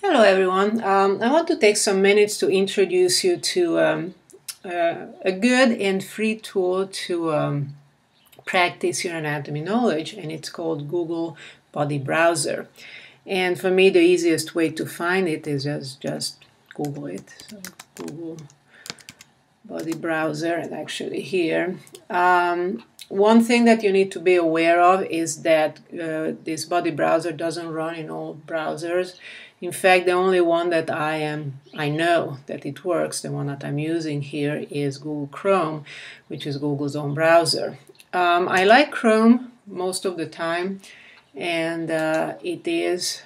Hello everyone. Um, I want to take some minutes to introduce you to um, uh, a good and free tool to um, practice your anatomy knowledge and it's called Google Body Browser. And for me the easiest way to find it is just, just Google it. So Google Body Browser and actually here. Um, one thing that you need to be aware of is that uh, this body browser doesn't run in all browsers. In fact, the only one that I am I know that it works, the one that I'm using here is Google Chrome, which is Google's own browser. Um, I like Chrome most of the time, and uh, it is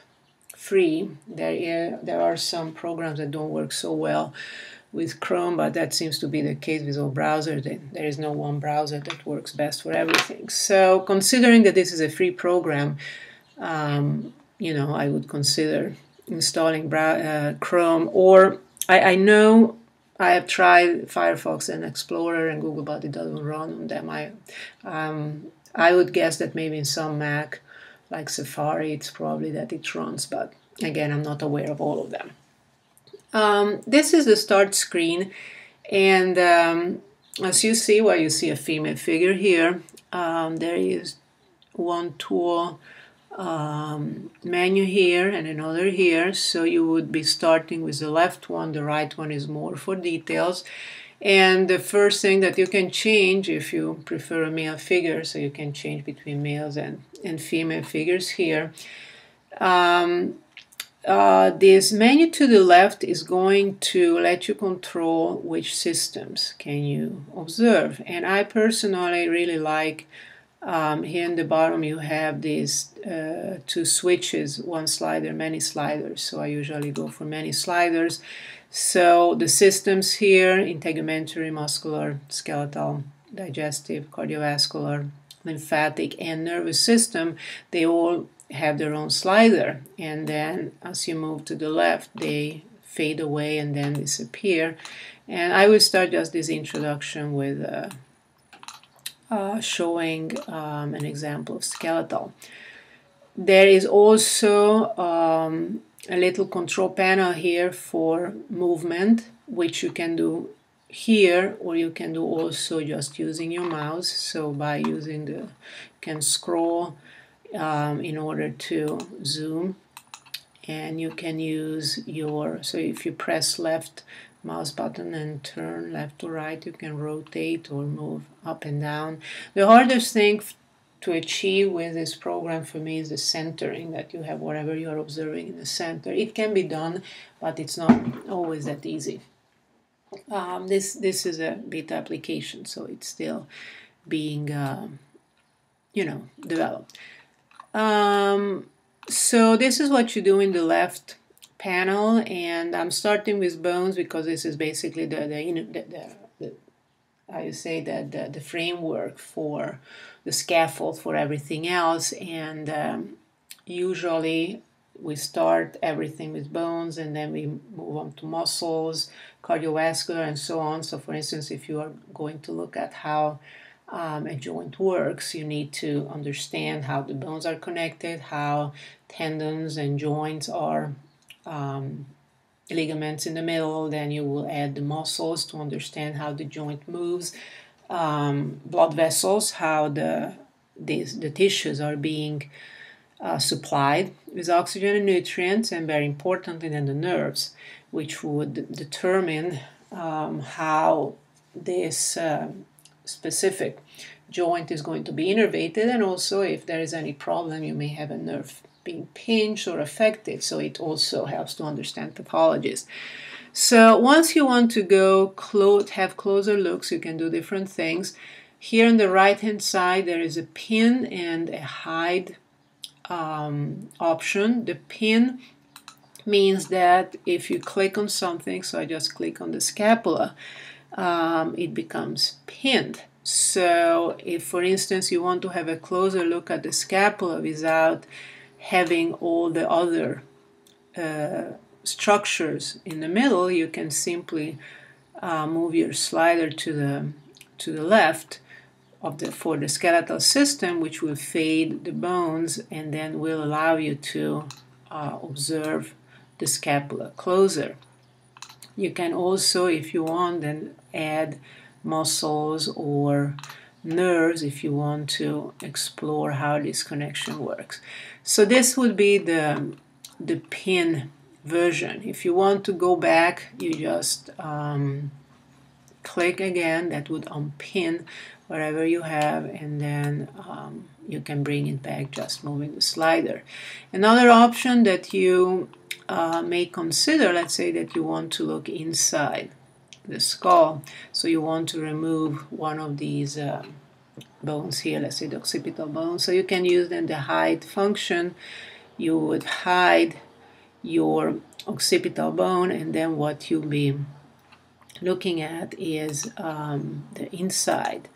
free. There, there are some programs that don't work so well with Chrome, but that seems to be the case with all browsers. There is no one browser that works best for everything. So, considering that this is a free program, um, you know, I would consider installing uh, Chrome. Or I, I, know I have tried Firefox and Explorer, and Google, but it doesn't run on them. I, um, I would guess that maybe in some Mac, like Safari, it's probably that it runs, but again, I'm not aware of all of them. Um, this is the start screen and um, as you see, well, you see a female figure here. Um, there is one tool um, menu here and another here. So you would be starting with the left one. The right one is more for details. And the first thing that you can change if you prefer a male figure, so you can change between males and, and female figures here. Um, uh, this menu to the left is going to let you control which systems can you observe. And I personally really like um, here in the bottom you have these uh, two switches, one slider, many sliders. So I usually go for many sliders. So the systems here, integumentary, muscular, skeletal, digestive, cardiovascular, lymphatic, and nervous system, they all have their own slider and then as you move to the left they fade away and then disappear and I will start just this introduction with uh, uh, showing um, an example of skeletal. There is also um, a little control panel here for movement which you can do here or you can do also just using your mouse so by using the you can scroll um, in order to zoom and you can use your so if you press left mouse button and turn left to right. You can rotate or move up and down. The hardest thing to achieve with this program for me is the centering that you have whatever you're observing in the center. It can be done but it's not always that easy. Um, this this is a beta application so it's still being uh, you know developed. Um, so this is what you do in the left panel and I'm starting with bones because this is basically the, the, you know, the, the, the I say that the, the framework for the scaffold for everything else and um, usually we start everything with bones and then we move on to muscles, cardiovascular and so on. So for instance, if you are going to look at how um, a joint works, you need to understand how the bones are connected, how tendons and joints are um, ligaments in the middle. Then you will add the muscles to understand how the joint moves, um, blood vessels, how the these, the tissues are being uh, supplied with oxygen and nutrients, and very importantly, then the nerves, which would determine um, how this uh, specific joint is going to be innervated and also if there is any problem you may have a nerve being pinched or affected so it also helps to understand pathologies. So once you want to go close have closer looks you can do different things. Here on the right hand side there is a pin and a hide um, option. The pin means that if you click on something so I just click on the scapula um, it becomes pinned. So if, for instance, you want to have a closer look at the scapula without having all the other uh, structures in the middle, you can simply uh, move your slider to the to the left of the for the skeletal system, which will fade the bones and then will allow you to uh, observe the scapula closer. You can also, if you want, then add muscles or nerves if you want to explore how this connection works. So this would be the, the pin version. If you want to go back, you just um, click again. That would unpin whatever you have and then um, you can bring it back just moving the slider. Another option that you uh, may consider, let's say that you want to look inside the skull, so you want to remove one of these uh, bones here, let's say the occipital bone, so you can use then the hide function. You would hide your occipital bone and then what you'll be looking at is um, the inside.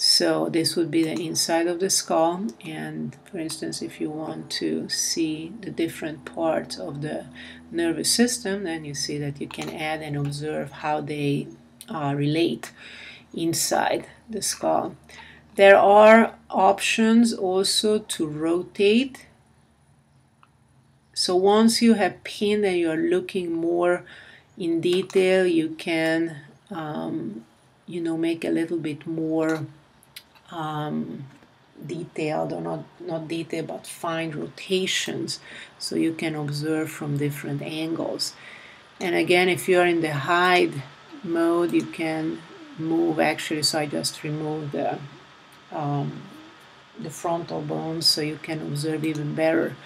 So this would be the inside of the skull and for instance if you want to see the different parts of the nervous system then you see that you can add and observe how they uh, relate inside the skull. There are options also to rotate so once you have pinned and you're looking more in detail you can um, you know make a little bit more um, detailed or not not detailed but fine rotations so you can observe from different angles. And again if you're in the hide mode you can move actually so I just removed the um, the frontal bones so you can observe even better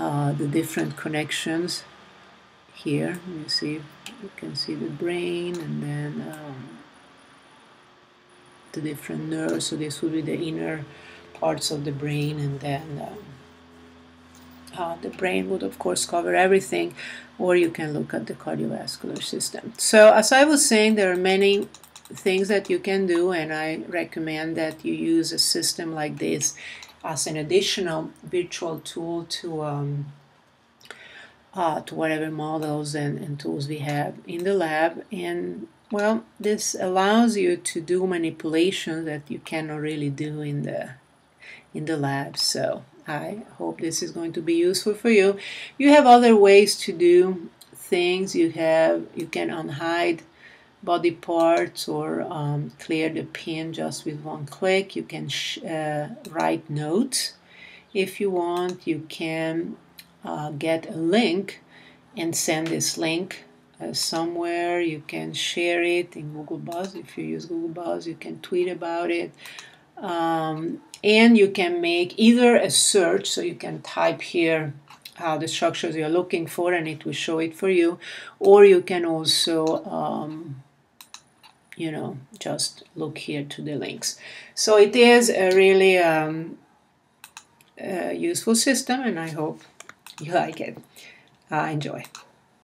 uh, the different connections here. You see you can see the brain and then um, the different nerves. So this would be the inner parts of the brain, and then um, uh, the brain would of course cover everything, or you can look at the cardiovascular system. So as I was saying, there are many things that you can do, and I recommend that you use a system like this as an additional virtual tool to um, uh, to whatever models and, and tools we have in the lab and well, this allows you to do manipulations that you cannot really do in the in the lab. So I hope this is going to be useful for you. You have other ways to do things. You have you can unhide body parts or um, clear the pin just with one click. You can uh, write notes if you want. You can uh, get a link and send this link uh, somewhere. You can share it in Google Buzz. If you use Google Buzz, you can tweet about it. Um, and you can make either a search, so you can type here how the structures you're looking for and it will show it for you, or you can also um, you know, just look here to the links. So it is a really um, uh, useful system and I hope you like it. Uh, enjoy.